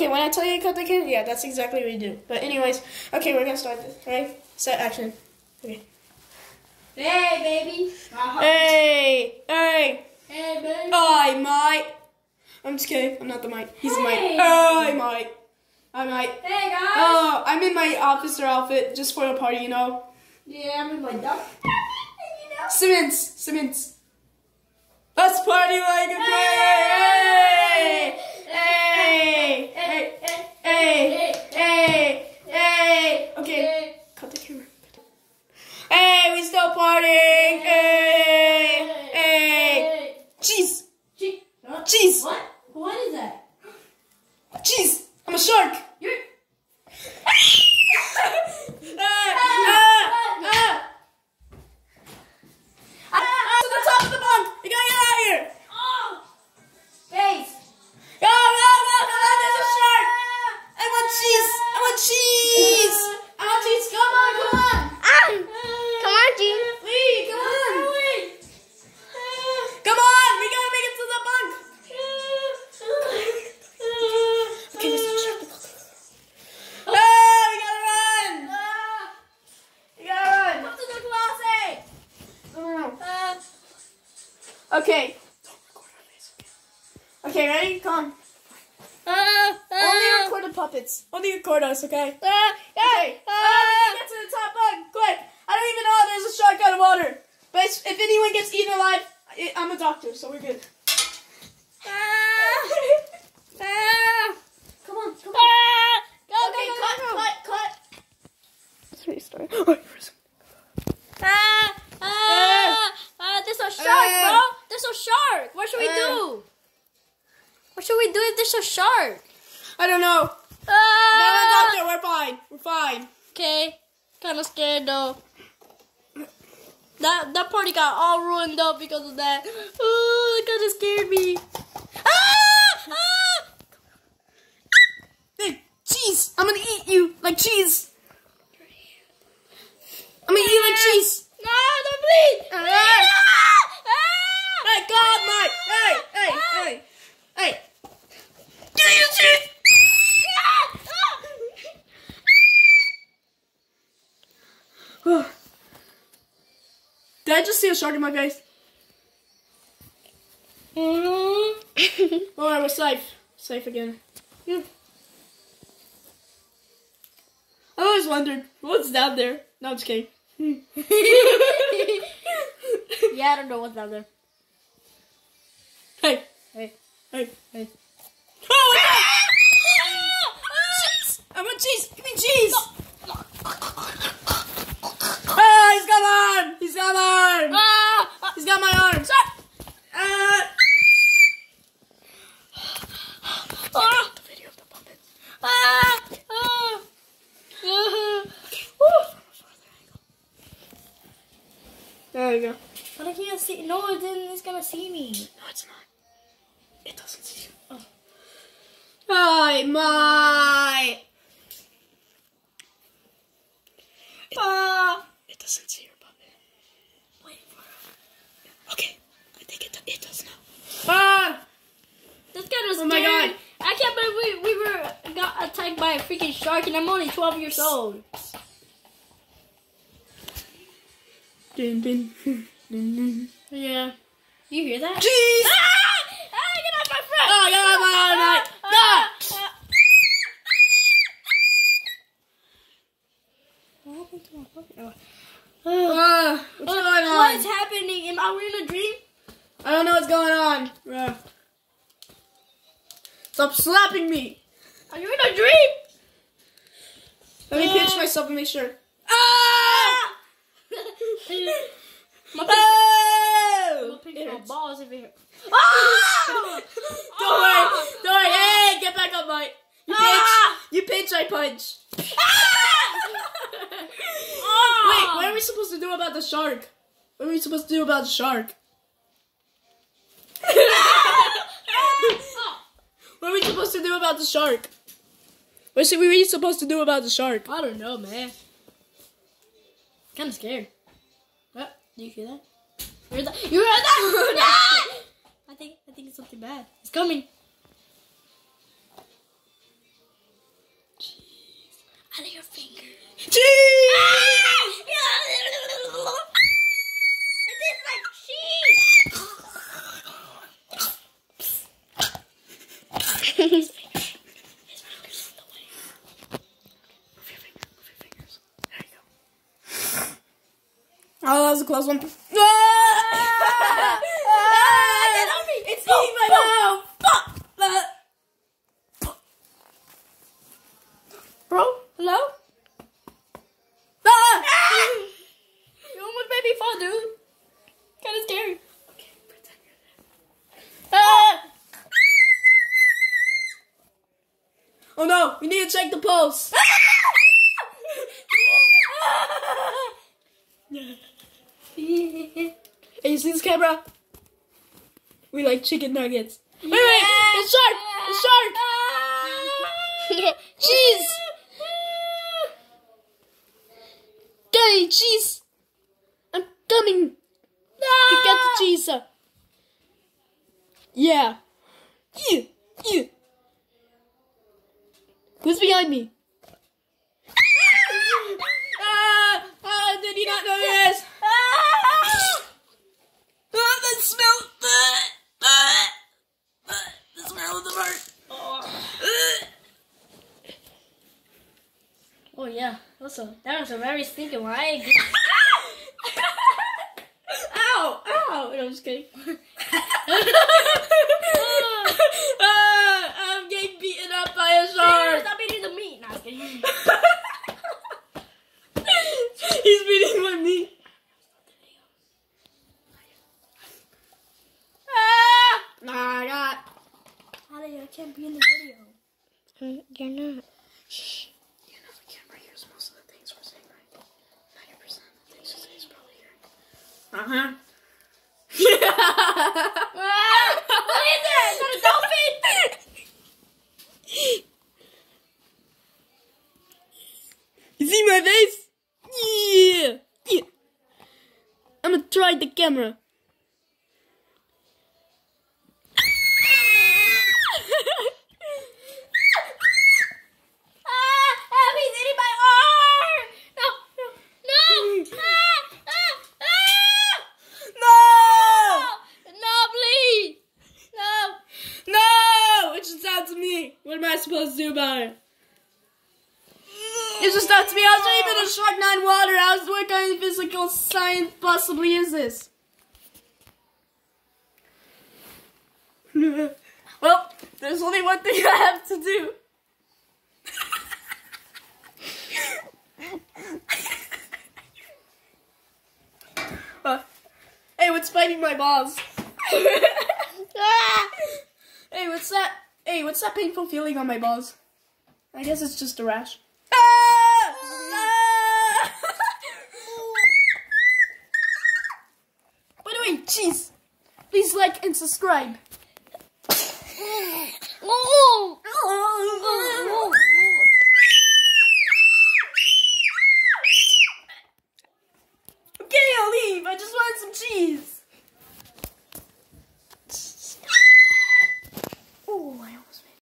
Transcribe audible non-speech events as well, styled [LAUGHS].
Okay, when I tell you to cut the camera, yeah, that's exactly what you do. But anyways, okay, we're gonna start this. Right? Set action. Okay. Hey, baby. Hey, hey, Hey, baby. I might. I'm just kidding. I'm not the mic. He's the mic. Hey. I might. I might. Hey, guys. Oh, I'm in my officer outfit just for the party, you know. yeah, I'm in my duck. you know? Simmons, Simmons. Let's party like a Hey! hey, hey, hey, hey, hey, hey. Okay, cut the camera. Hey, we still partying. Hey, hey. Cheese, Che- huh? cheese, What? What is that? cheese. I'm a shark. You're. Ah, ah, ah. Ah, to the top of the bunk. You gotta get out of here. Oh! Face! Go, go, go, come on, there's a shark! I want cheese! I want cheese! I want cheese, come on, come on! Come on, G. Lee, come on! Come on, we gotta make it to the bunk! Okay, Mr. Shark. Ah, we gotta run! We gotta run! Come to the closet! No, no, no. Uh, Okay. Okay, ready? Come on. Uh, Only uh, record the puppets. Only record us, okay? uh, Okay. uh, Uh, get to the top bunk, quick! I don't even know there's a shark out of water. But it's- if anyone gets eaten alive, I- I'm a doctor, so we're good. uh, [LAUGHS] come on, come on. go, Okay, go, go, cut, go, go. cut, cut. Let's restart. [LAUGHS] Oh, Ah, ah, ah, there's a shark, bro. There's a shark. What should we do? What should we do if there's a shark? I don't know. I'm a Ah, doctor, we're fine. We're fine. okay. Kind of scared though. That that party got all ruined up because of that. Oh, it kind of scared me. Ah! Ah! Hey, cheese! I'm gonna eat you like cheese. I'm gonna eat you like cheese. No, don't bleed. Ah! Bleed. Ah! Hey, God, Mike! Hey, hey, hey, hey! Me your cheese! Did I just see a shark in my face? Ah! Alright, we're safe. Safe again. Hmm. I always wondered, what's down there? No, I'm just kidding. [LAUGHS] yeah, I don't know what's down there. Hey, Hey. Hey. Hey. Oh, what's that? Cheese! I want cheese! Give me cheese! Ah, he's got my arm! He's got my arm! Ah! He's got my arm! Stop! Ah! Ah! The video of the puppets. Ah! Ah! Ah! There we go. But I can't see. No, it didn't. It's gonna see me. No, it's not. It doesn't see you. Oh. Hi, my. It doesn't see your puppet. Wait for it. Okay, I think it, it does now. Ah! That's kind of Oh my. God. I can't believe we, we were got attacked by a freaking shark, and I'm only 12 years old. Dun, dun, dun. [LAUGHS] Yeah. You hear that? Ah! Ah! Get off my friend! Oh, get off my arm, mate. Ah! No! Ah! What happened to my puppy? Oh. Ah, what's going on? What is happening? Am I in a dream? I don't know what's going on. Stop slapping me. Are you in a dream? Let me Uh. pinch myself and make sure. Ah! [LAUGHS] [LAUGHS] my pinch, Oh! It balls over here. [LAUGHS] Ah! [LAUGHS] Don't worry. Don't worry. Hey, get back up, Mike. You pinch. Ah! You pinch, I punch. Ah! [LAUGHS] Wait, what are we supposed to do about the shark? What are we supposed to do about the shark? What are we supposed to do about the shark? What are we supposed to do about the shark? I don't know, man. Kind of scared. What? Do you hear that? You heard that? You heard that? [LAUGHS] Ah! I think I think it's something bad. It's coming. Cheese! It tastes like cheese. [LAUGHS] Oh, that was a close one. It's eating my mouth. Bro, hello? Ah! You almost made me fall, dude. Kind of scary. Ah! Oh no, we need to check the pulse. [LAUGHS] Hey, you see this camera? We like chicken nuggets. Wait, wait, it's shark! It's shark! [LAUGHS] Cheese! Daddy, cheese! I'm coming to get the ah. cheese. Yeah. Yeah. Yeah. Who's behind me? ah, ah, did you not know this? Ah, the smell. Ah, ah, ah, the smell of the fart. Ah. Oh yeah. Also, that was a very stinking one. I. [LAUGHS] Ow! Ow! No, I'm just kidding. [LAUGHS] ah, I'm getting beaten up by a shark. Stop eating the meat. No, I'm kidding. [LAUGHS] He's beating my knee. Ah! Nah, not. Holly, I can't be in the video. You're not. Shh. You know the camera hears most of the things we're saying, right? 90% of the things we say is probably hearing. Uh-huh. Ah, [LAUGHS] what is it? Is that a dolphin? You see my face? Yeah. yeah. I'm gonna try the camera. Ah, help, he's eating my arm. No, no, no. Ah, ah, ah. no! No, please. No. No! It's just [LAUGHS] out to me. What am I supposed to do about it? Me. I was even a shark not in water. I was what kind of physical science possibly is this? [LAUGHS] well, there's only one thing I have to do. [LAUGHS] Uh, hey, what's biting my balls? [LAUGHS] Hey, what's that? Hey, what's that painful feeling on my balls? I guess it's just a rash. Ah! Ah! By the way, cheese, please like and subscribe. [LAUGHS]